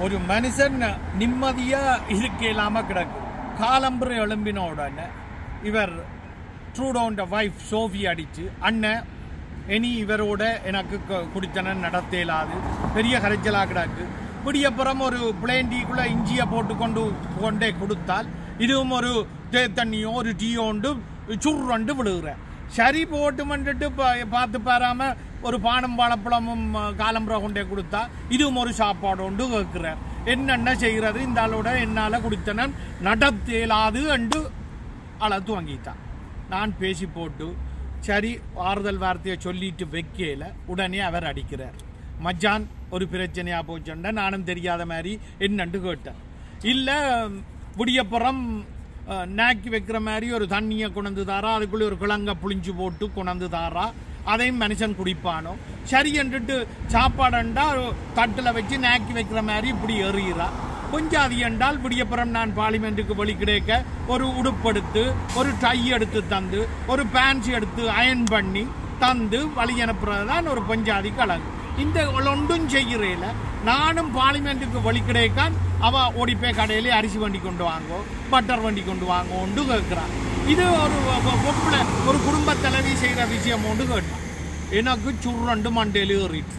ஒரு மனுஷன் நிம்மதியாக இருக்க இல்லாமல் கிடக்கு காலம்புற எழும்பின உடனே இவர் ட்ரூடோண்ட வைஃப் சோஃபி அடித்து அண்ணன் இனி இவரோட எனக்கு குடித்தன குடித்தனம் நடத்த இயலாது பெரிய கரைச்சலாக கிடக்கு குடியப்புறம் ஒரு பிளேண்டிக்குள்ள இஞ்சியை போட்டு கொண்டு கொண்டே கொடுத்தால் இதுவும் ஒரு தே தண்ணியோ ஒரு டீயோ உண்டு சுருண்டு விழுகிறேன் சரி போட்டு வந்துட்டு பா- பார்த்து பாராமல் ஒரு பானம் வாழைப்பழமும் காலம்புரை கொண்டே கொடுத்தா இதுவும் ஒரு சாப்பாடு உண்டு கேட்கிறார். என்னென்ன செய்கிறது? இந்த ஆளோட என்னால் குடித்தனன் நடத்தேலாது என்று அழ துவங்கிட்டான் நான் பேசி போட்டு சரி ஆறுதல் வார்த்தையை சொல்லிட்டு வைக்கல. உடனே அவர் அடிக்கிறார். மச்சான் ஒரு பிரச்சனையாக போச்சுண்ட நானும் தெரியாத மாதிரி என்னன்னு கேட்டேன் இல்லை விடியப்புறம் நாக்கி வைக்கிற மாதிரி ஒரு தண்ணியை கொண்டு தாரா அதுக்குள்ளே ஒரு கிழங்க புளிஞ்சு போட்டு கொண்டு தாரா. அதையும் மனுஷன் குடிப்பானோ? சரி என்றுட்டு சாப்பாடுண்டா தட்டில் வச்சு நாக்கி வைக்கிற மாதிரி இப்படி எறிகிறா கொஞ்சம் அது என்றால் விடியப்புறம் நான் பார்லிமெண்ட்டுக்கு வழி கிடைக்க ஒரு உடுப்படுத்து ஒரு டை எடுத்து தந்து ஒரு பேண்ட்ஸ் எடுத்து அயன் பண்ணி தந்து வழி அனுப்புறது தான் ஒரு பஞ்சாதி கலங்கு இந்த ஒன்றும் செய்கிறேல. நானும் பார்லிமெண்ட்டுக்கு வழி கிடைக்கான் அவ ஓடி போய் கடையிலே அரிசி வண்டி கொண்டு வாங்கோ பட்டர் வண்டி கொண்டு வாங்கோண்டு கேட்குறான். இது ஒரு பொம்பளை ஒரு குடும்ப தலைவி செய்கிற விஷயம் ஒன்று கேட்டான் எனக்கு சுருண்டு மண்டையில ஏறிட்டு.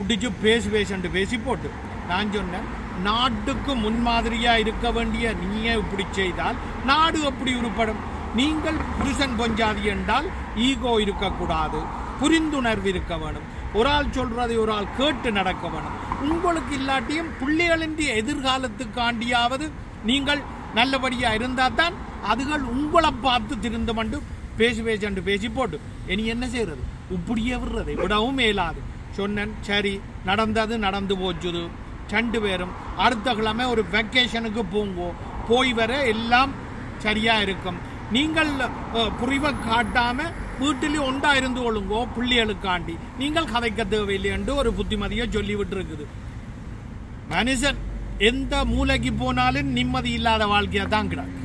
பிடிச்சி பேசி பேசண்டு பேசி போட்டு. நான் சொன்னேன் நாட்டுக்கு முன்மாதிரியாக இருக்க வேண்டிய நீயே இப்படி செய்தால் நாடு எப்படி உருப்படும்? நீங்கள் புருஷன் பொஞ்சாதி என்றால் ஈகோ இருக்கக்கூடாது. புரிந்துணர்வு இருக்க வேணும். ஒரு ஆள் சொல்றதை ஒரு ஆள் கேட்டு நடக்க வேணும். உங்களுக்கு இல்லாட்டியும் பிள்ளைகளின் எதிர்காலத்துக்காண்டியாவது நீங்கள் நல்லபடியா இருந்தா தான் அதுகள் உங்களை பார்த்து திருந்தமண்டு பேசி பேசண்டு பேசி போட்டு. இனி என்ன செய்யறது? இப்படியே விடுறது. விடவும் மேலாது சொன்னேன் சரி நடந்தது நடந்து போச்சுது. ரெண்டு பேரும் அடுத்த கிழமை ஒரு வெக்கேஷனுக்கு போங்கோ. போய் வர எல்லாம் சரியா இருக்கும். நீங்கள் புரிவை காட்டாம வீட்டிலே ஒண்டா இருந்து கொள்ளுங்கோ பிள்ளைகளுக்காண்டி நீங்கள் கதைக்க தேவையில்லை என்று ஒரு புத்திமதியை சொல்லிவிட்டு இருக்குது மனுஷன் எந்த மூலைக்கு போனாலும் நிம்மதி இல்லாத வாழ்க்கையா தான் கிடக்கு